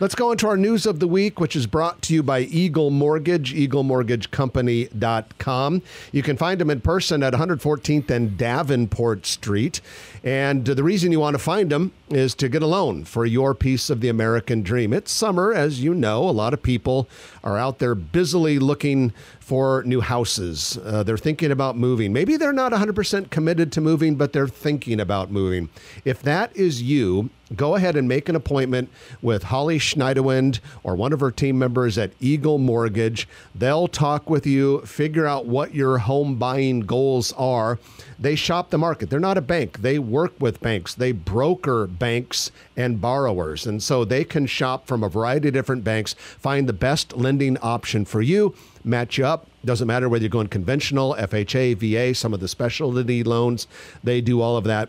Let's go into our news of the week, which is brought to you by Eagle Mortgage, eaglemortgagecompany.com. You can find them in person at 114th and Davenport Street. And the reason you want to find them is to get a loan for your piece of the American dream. It's summer, as you know. A lot of people are out there busily looking for new houses. Uh, they're thinking about moving. Maybe they're not 100% committed to moving, but they're thinking about moving. If that is you, go ahead and make an appointment with Holly Schneiderwind or one of her team members at Eagle Mortgage. They'll talk with you, figure out what your home buying goals are. They shop the market. They're not a bank. They work with banks. They broker banks and borrowers. And so they can shop from a variety of different banks, find the best lending option for you match you up. Doesn't matter whether you're going conventional, FHA, VA, some of the specialty loans, they do all of that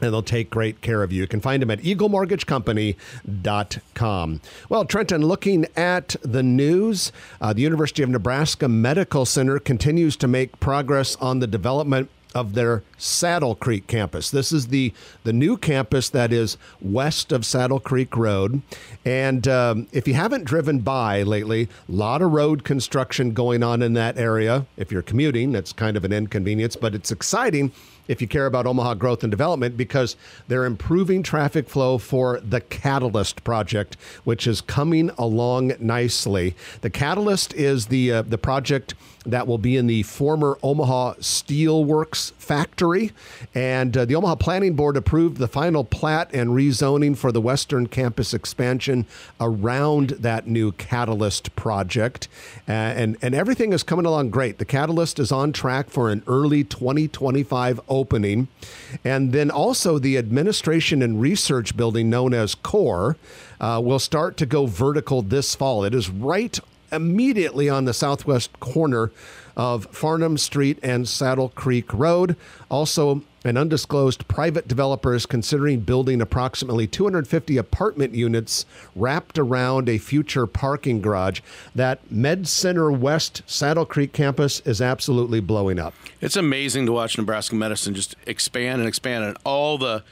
and they'll take great care of you. You can find them at eaglemortgagecompany.com. Well, Trenton, looking at the news, uh, the University of Nebraska Medical Center continues to make progress on the development of their Saddle Creek campus. This is the the new campus that is west of Saddle Creek Road. And um, if you haven't driven by lately, a lot of road construction going on in that area. If you're commuting, that's kind of an inconvenience, but it's exciting if you care about Omaha growth and development because they're improving traffic flow for the Catalyst project, which is coming along nicely. The Catalyst is the uh, the project that will be in the former Omaha Factory, and uh, the Omaha Planning Board approved the final plat and rezoning for the Western Campus expansion around that new Catalyst project, uh, and and everything is coming along great. The Catalyst is on track for an early 2025 opening. And then also the administration and research building known as CORE uh, will start to go vertical this fall. It is right immediately on the southwest corner of Farnam Street and Saddle Creek Road. Also, an undisclosed private developer is considering building approximately 250 apartment units wrapped around a future parking garage. That Med Center West Saddle Creek campus is absolutely blowing up. It's amazing to watch Nebraska medicine just expand and expand and all the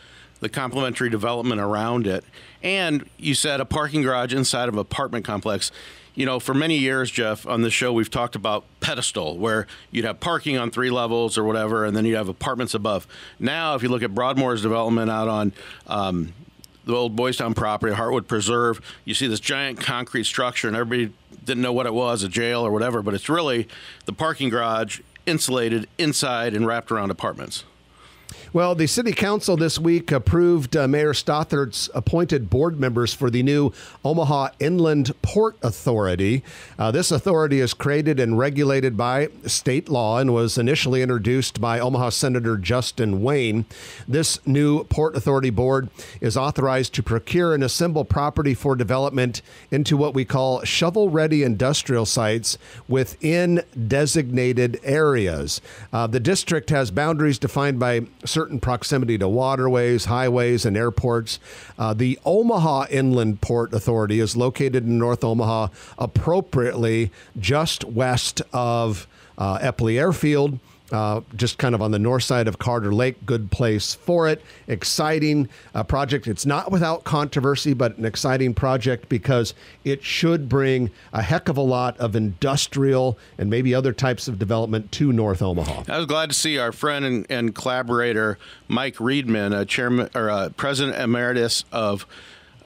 the complementary development around it. And you said a parking garage inside of an apartment complex you know, for many years, Jeff, on the show, we've talked about pedestal, where you'd have parking on three levels or whatever, and then you'd have apartments above. Now, if you look at Broadmoor's development out on um, the old Boys Town property, Heartwood Preserve, you see this giant concrete structure, and everybody didn't know what it was, a jail or whatever, but it's really the parking garage insulated inside and wrapped around apartments. Well, the city council this week approved uh, Mayor Stothert's appointed board members for the new Omaha Inland Port Authority. Uh, this authority is created and regulated by state law and was initially introduced by Omaha Senator Justin Wayne. This new Port Authority board is authorized to procure and assemble property for development into what we call shovel ready industrial sites within designated areas. Uh, the district has boundaries defined by certain proximity to waterways, highways, and airports. Uh, the Omaha Inland Port Authority is located in North Omaha, appropriately just west of uh, Eppley Airfield uh, just kind of on the north side of Carter Lake. Good place for it. Exciting uh, project. It's not without controversy, but an exciting project because it should bring a heck of a lot of industrial and maybe other types of development to North Omaha. I was glad to see our friend and, and collaborator Mike Riedman, a chairman or a president emeritus of.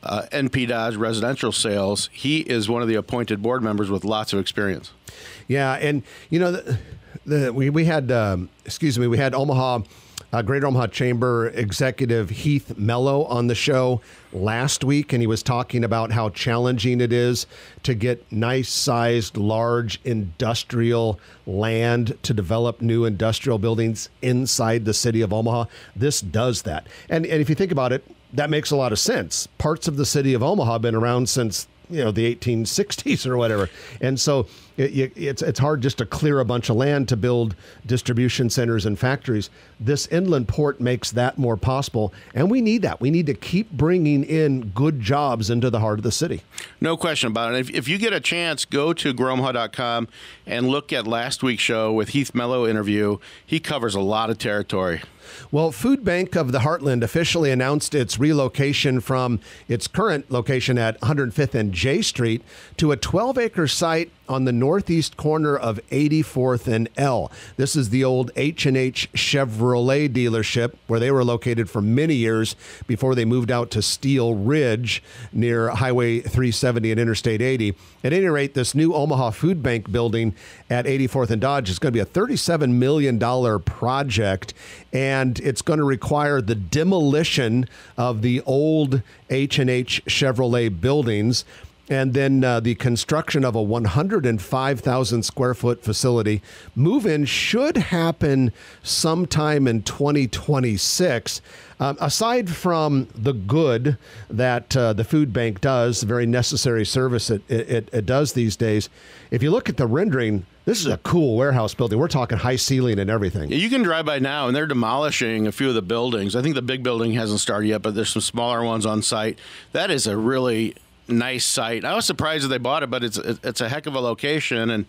Uh, NP Dodge residential sales. He is one of the appointed board members with lots of experience. Yeah, and you know, the, the, we, we had, um, excuse me, we had Omaha, uh, Greater Omaha Chamber Executive Heath Mello on the show last week, and he was talking about how challenging it is to get nice sized, large industrial land to develop new industrial buildings inside the city of Omaha. This does that. And, and if you think about it, that makes a lot of sense. Parts of the city of Omaha have been around since you know the 1860s or whatever, and so it, it's it's hard just to clear a bunch of land to build distribution centers and factories. This inland port makes that more possible, and we need that. We need to keep bringing in good jobs into the heart of the city. No question about it. If, if you get a chance, go to growomaha.com and look at last week's show with Heath Mello interview. He covers a lot of territory. Well, Food Bank of the Heartland officially announced its relocation from its current location at 105th and J Street to a 12 acre site on the northeast corner of 84th and L. This is the old H&H Chevrolet dealership where they were located for many years before they moved out to Steel Ridge near Highway 370 and Interstate 80. At any rate, this new Omaha Food Bank building at 84th and Dodge is going to be a $37 million project, and it's going to require the demolition of the old H&H Chevrolet buildings and then uh, the construction of a 105,000 square foot facility. Move in should happen sometime in 2026. Um, aside from the good that uh, the food bank does, the very necessary service it, it, it does these days, if you look at the rendering, this is a cool warehouse building. We're talking high ceiling and everything. You can drive by now, and they're demolishing a few of the buildings. I think the big building hasn't started yet, but there's some smaller ones on site. That is a really nice site. I was surprised that they bought it, but it's it's a heck of a location, and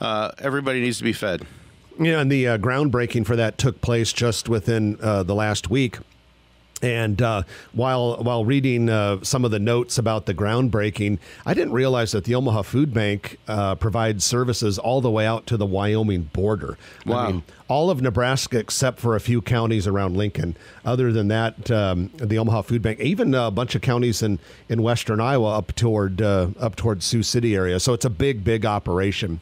uh, everybody needs to be fed. Yeah, and the uh, groundbreaking for that took place just within uh, the last week. And uh, while while reading uh, some of the notes about the groundbreaking, I didn't realize that the Omaha Food Bank uh, provides services all the way out to the Wyoming border. Wow. I mean, all of Nebraska except for a few counties around Lincoln. Other than that, um, the Omaha Food Bank, even a bunch of counties in, in western Iowa up toward uh, up toward Sioux City area. So it's a big, big operation.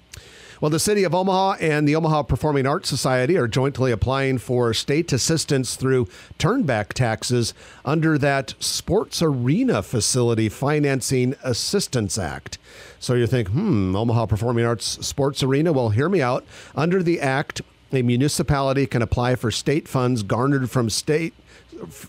Well, the City of Omaha and the Omaha Performing Arts Society are jointly applying for state assistance through turnback taxes under that Sports Arena Facility Financing Assistance Act. So you think, hmm, Omaha Performing Arts Sports Arena? Well, hear me out. Under the act, a municipality can apply for state funds garnered from state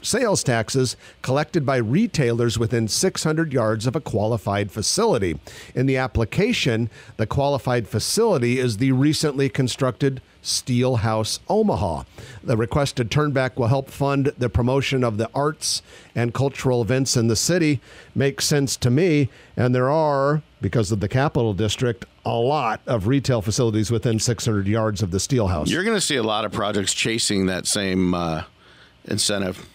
sales taxes collected by retailers within 600 yards of a qualified facility. In the application, the qualified facility is the recently constructed Steelhouse Omaha. The requested turnback will help fund the promotion of the arts and cultural events in the city. Makes sense to me. And there are, because of the Capital District, a lot of retail facilities within 600 yards of the Steelhouse. You're going to see a lot of projects chasing that same uh, incentive.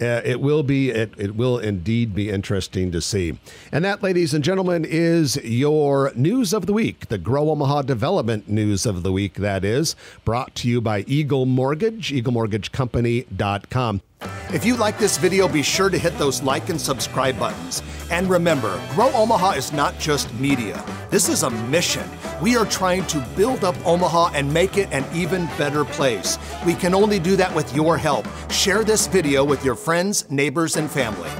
Uh, it will be it, it will indeed be interesting to see and that ladies and gentlemen is your news of the week the grow omaha development news of the week that is brought to you by eagle mortgage eaglemortgagecompany.com if you like this video, be sure to hit those like and subscribe buttons. And remember, Grow Omaha is not just media. This is a mission. We are trying to build up Omaha and make it an even better place. We can only do that with your help. Share this video with your friends, neighbors, and family.